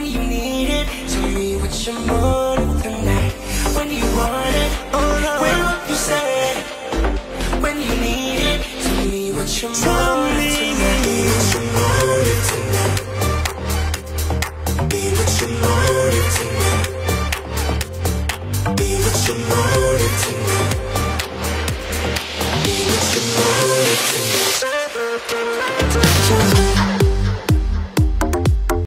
when you need it. Tell me what you want tonight. When you want it, oh no. When what you said, when you need it. Tell me what you tell want me tonight. Be what you want tonight. Be what you want tonight. Be what you want tonight. Be what you want tonight.